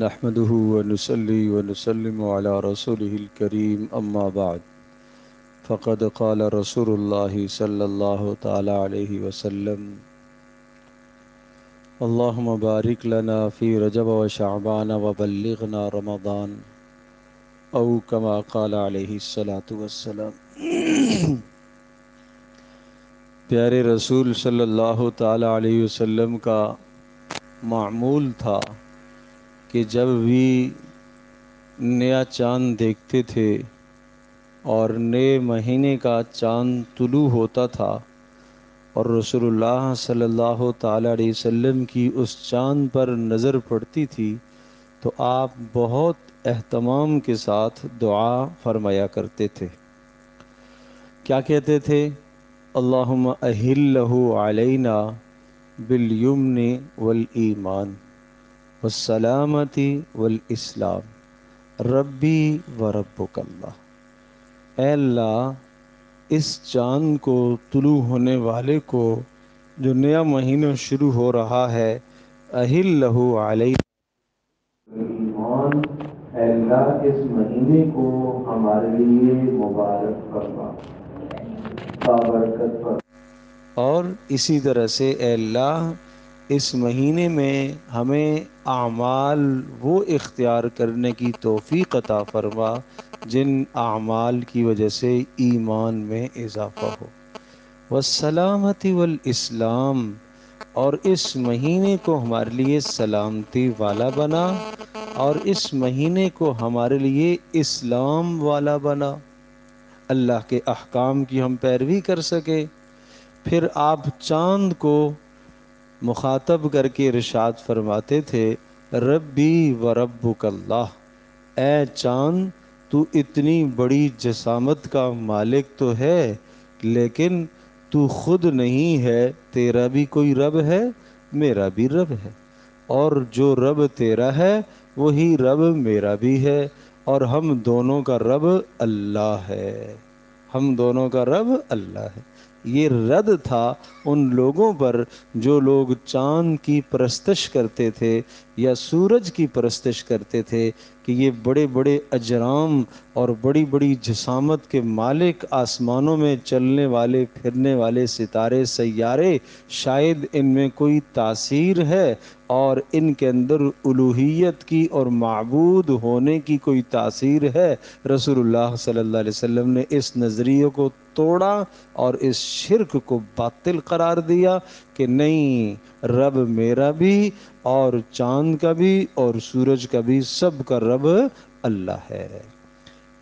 نحمده ونصلي ونسلم على رسوله الكريم، أما بعد. فقد قال رسول الله صلى الله تعالى عليه وسلم، اللهم بارك لنا في رجب وشعبان وبلغنا رمضان او كما قال عليه الصلاة والسلام. پیارے رسول صلی اللہ تعالی علیہ وسلم کا معمول تھا کہ جب بھی نیا چاند دیکھتے تھے اور نئے مہینے کا چاند طلوع ہوتا تھا اور رسول اللہ صلی اللہ تعالی علیہ وسلم کی اس چاند پر نظر پڑتی تھی، تو آپ بہت اہتمام کے ساتھ دعا فرمایا کرتے تھے۔ کیا کہتے تھے؟ اللہم اہلہ علینا بالیمن والایمان۔ والسلامتی والاسلام. ربی و ربک اللہ. اے اللہ اس چاند کو طلوع ہونے والے کو جو نیا مہینہ شروع ہو رہا ہے اہل لہو علیہ اے اللہ اس مہینے کو ہمارے لیے مبارک بابرکت پر اور اسی طرح سے اے اللہ اس مہینے میں ہمیں اعمال وہ اختیار کرنے کی توفیق عطا فرما جن اعمال کی وجہ سے ایمان میں اضافہ ہو۔ والسلامتی والاسلام اور اس مہینے کو ہمارے لیے سلامتی والا بنا اور اس مہینے کو ہمارے لیے اسلام والا بنا۔ اللہ کے احکام کی ہم پیروی کر سکے۔ پھر آپ چاند کو مخاطب کر کے ارشاد فرماتے تھے، ربی و ربک اللہ، اے چاند، تو اتنی بڑی جسامت کا مالک تو ہے، لیکن تو خود نہیں ہے، تیرا بھی کوئی رب ہے، میرا بھی رب ہے۔ اور جو رب تیرا ہے، وہی رب میرا بھی ہے، اور ہم دونوں کا رب اللہ ہے۔ ہم دونوں کا رب اللہ ہے۔ یہ رد تھا ان لوگوں پر جو لوگ چاند کی پرستش کرتے تھے یا سورج کی پرستش کرتے تھے کہ یہ بڑے بڑے اجرام اور بڑی بڑی جسامت کے مالک آسمانوں میں چلنے والے، پھرنے والے ستارے، سیارے، شاید ان میں کوئی تاثیر ہے اور ان کے اندر الوحیت کی اور معبود ہونے کی کوئی تاثیر ہے۔ رسول اللہ صلی اللہ علیہ وسلم نے اس نظریے کو توڑا اور اس شرک کو باطل قرار دیا کہ نہیں، رب میرا بھی اور چاند کا بھی اور سورج کا بھی سب کا رب اللہ ہے۔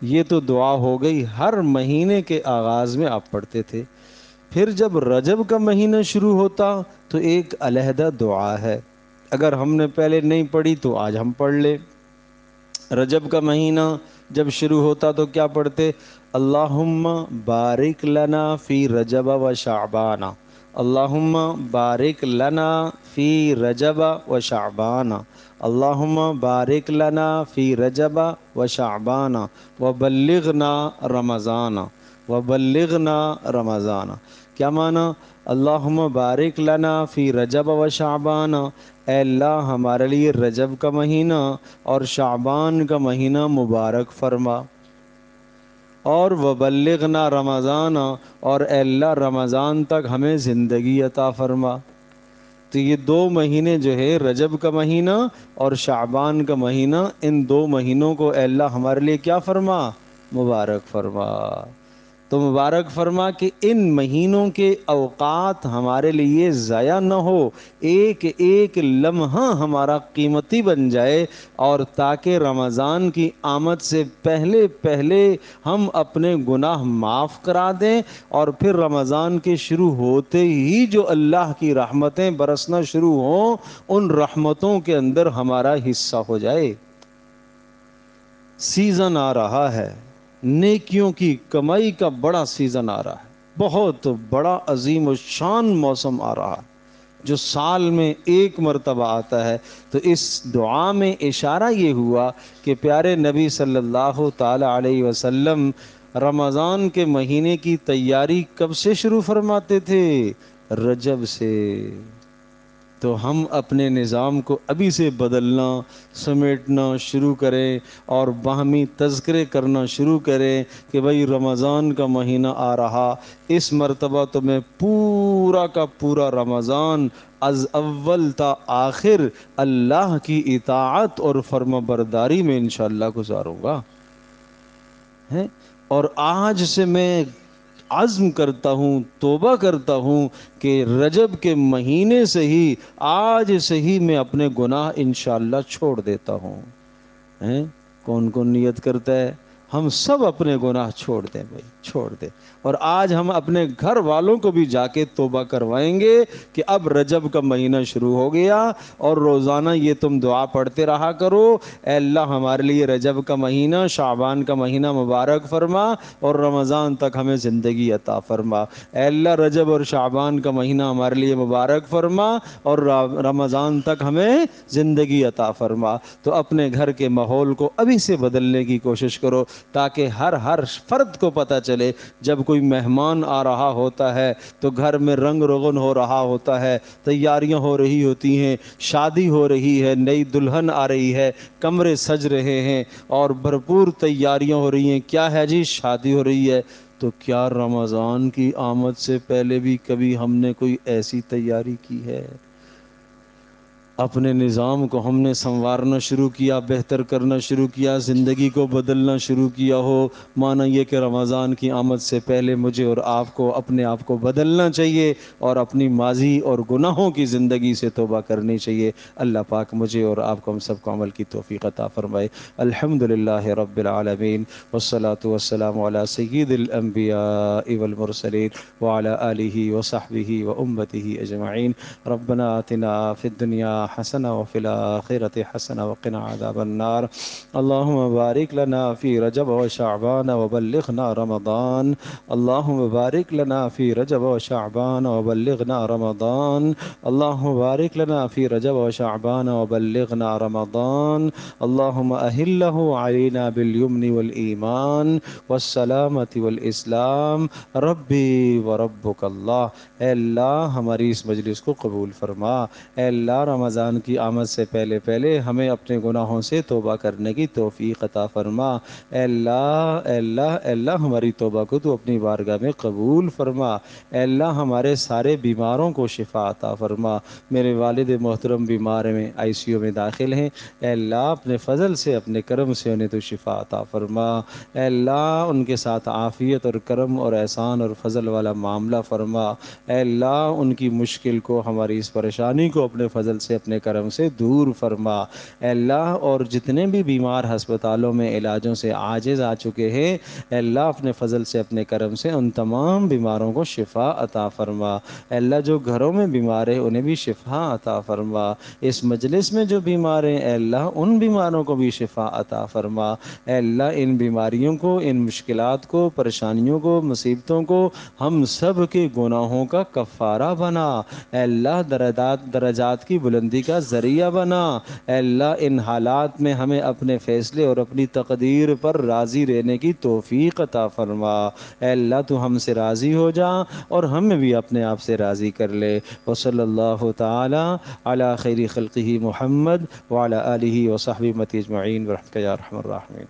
یہ تو دعا ہو گئی ہر مہینے کے آغاز میں آپ پڑھتے تھے۔ پھر جب رجب کا مہینہ شروع ہوتا تو ایک علیحدہ دعا ہے۔ اگر ہم نے پہلے نہیں پڑھی تو آج ہم پڑھ لیں۔ رجب کا مہینہ جب شروع ہوتا تو کیا پڑھتے؟ اللہم بارک لنا فی رجب و شعبانہ اللہم بارک لنا فی رجب و شعبانہ اللہم بارک لنا فی رجب و شعبانہ و بلغنا رمضان. و بلغنا رمضان. کیا معنی؟ اللہم بارک لنا فی رجب و شعبان. اے اللہ، ہمارے لیے رجب کا مہینہ اور شعبان کا مہینہ مبارک فرما۔ اور وبلغنا رمضان اور اے اللہ رمضان تک ہمیں زندگی عطا فرما۔ تو یہ دو مہینے جو ہے، رجب کا مہینہ اور شعبان کا مہینہ، ان دو مہینوں کو اے اللہ ہمارے لیے کیا فرما؟ مبارک فرما۔ تو مبارک فرما کہ ان مہینوں کے اوقات ہمارے لیے ضائع نہ ہو، ایک ایک لمحہ ہمارا قیمتی بن جائے اور تاکہ رمضان کی آمد سے پہلے پہلے ہم اپنے گناہ معاف کرا دیں اور پھر رمضان کے شروع ہوتے ہی جو اللہ کی رحمتیں برسنا شروع ہوں، ان رحمتوں کے اندر ہمارا حصہ ہو جائے۔ سیزن آ رہا ہے۔ نیکیوں کی کمائی کا بڑا سیزن آ رہا ہے۔ بہت بڑا عظیم و شان موسم آ رہا ہے۔ جو سال میں ایک مرتبہ آتا ہے۔ تو اس دعا میں اشارہ یہ ہوا کہ پیارے نبی صلی اللہ تعالی علیہ وسلم رمضان کے مہینے کی تیاری کب سے شروع فرماتے تھے؟ رجب سے۔ تو ہم اپنے نظام کو ابھی سے بدلنا، سمیٹنا شروع کریں اور باہمی تذکرے کرنا شروع کریں کہ بھائی رمضان کا مہینہ آ رہا، اس مرتبہ تو میں پورا کا پورا رمضان از اول تا آخر اللہ کی اطاعت اور فرما برداری میں انشاءاللہ گزاروں گا اور آج سے میں عزم کرتا ہوں، توبہ کرتا ہوں کہ رجب کے مہینے سے ہی، آج سے ہی میں اپنے گناہ انشاءاللہ چھوڑ دیتا ہوں۔ کون کون نیت کرتا ہے؟ ہم سب اپنے گناہ چھوڑ دیں بھائی، چھوڑ دیں۔ اور آج ہم اپنے گھر والوں کو بھی جا کے توبہ کروائیں گے کہ اب رجب کا مہینہ شروع ہو گیا اور روزانہ یہ تم دعا پڑھتے رہا کرو۔ اے اللہ، ہمارے لیے رجب کا مہینہ، شعبان کا مہینہ مبارک فرما اور رمضان تک ہمیں زندگی عطا فرما۔ اے اللہ، رجب اور شعبان کا مہینہ ہمارے لیے مبارک فرما اور رمضان تک ہمیں زندگی عطا فرما۔ تو اپنے گھر کے ماحول کو ابھی سے بدلنے کی کوشش کرو۔ تاکہ ہر ہر فرد کو پتہ چلے جب کوئی مہمان آ رہا ہوتا ہے تو گھر میں رنگ رغن ہو رہا ہوتا ہے، تیاریاں ہو رہی ہوتی ہیں، شادی ہو رہی ہے، نئی دلہن آ رہی ہے، کمرے سج رہے ہیں اور بھرپور تیاریاں ہو رہی ہیں۔ کیا ہے جی؟ شادی ہو رہی ہے۔ تو کیا رمضان کی آمد سے پہلے بھی کبھی ہم نے کوئی ایسی تیاری کی ہے؟ اپنے نظام کو ہم نے سنوارنا شروع کیا، بہتر کرنا شروع کیا، زندگی کو بدلنا شروع کیا ہو۔ مانا یہ کہ رمضان کی آمد سے پہلے مجھے اور آپ کو، اپنے آپ کو بدلنا چاہیے اور اپنی ماضی اور گناہوں کی زندگی سے توبہ کرنی چاہیے۔ اللہ پاک مجھے اور آپ کو ہم سب کو عمل کی توفیق عطا فرمائے۔ الحمد للہ رب العالمین۔ والصلاة والسلام علی سید الانبیاء والمرسلین وعلى آلہ وصحبہ وامتہ اجمعین۔ ربنا آتنا فی الدنیا حسنة وفي الآخرة حسنة وقنا عذاب النار. اللهم بارك لنا في رجب وشعبان وبلغنا رمضان. اللهم بارك لنا في رجب وشعبان وبلغنا رمضان. اللهم بارك لنا في رجب وشعبان وبلغنا رمضان. اللهم أهله علينا باليمن والإيمان والسلامة والإسلام. ربي وربك الله. اے اللہ ہماری اس مجلس کو قبول فرما. اے اللہ رمضان رمضان کی آمد سے پہلے پہلے ہمیں اپنے گناہوں سے توبہ کرنے کی توفیق عطا فرما۔ اے اللہ اے اللہ اے اللہ، ہماری توبہ کو تو اپنی بارگاہ میں قبول فرما۔ اے اللہ، ہمارے سارے بیماروں کو شفا عطا فرما۔ میرے والد محترم بیمار میں آئی سی یو میں داخل ہیں۔ اے اللہ، اپنے فضل سے، اپنے کرم سے انہیں تو شفا عطا فرما۔ اے اللہ، ان کے ساتھ عافیت اور کرم اور احسان اور فضل والا معاملہ فرما۔ اے اللہ، ان کی مشکل کو، ہماری اس پریشانی کو اپنے فضل سے اپنے کرم سے دور فرما۔ اے اللہ، اور جتنے بھی بیمار ہسپتالوں میں علاجوں سے عاجز آ چکے ہیں، اے اللہ، اپنے فضل سے، اپنے کرم سے ان تمام بیماروں کو شفا عطا فرما۔ اے اللہ، جو گھروں میں بیمار ہیں، انہیں بھی شفا عطا فرما۔ اس مجلس میں جو بیمار ہیں، اے اللہ، ان بیماروں کو بھی شفا عطا فرما۔ اے اللہ، ان بیماریوں کو، ان مشکلات کو، پریشانیوں کو، مصیبتوں کو ہم سب کے گناہوں کا کفارہ بنا۔ اے اللہ، درجات درجات کی بلندی کا ذریعہ بنا۔ اے اللہ، ان حالات میں ہمیں اپنے فیصلے اور اپنی تقدیر پر راضی رہنے کی توفیق عطا فرما۔ اے اللہ، تو ہم سے راضی ہو جا اور ہمیں بھی اپنے آپ سے راضی کر لے۔ وصلی اللہ تعالی علی خیر خلقہ محمد وعلی آلہ وصحبہ متیج معین ورحمۃ یا رحم الرحمین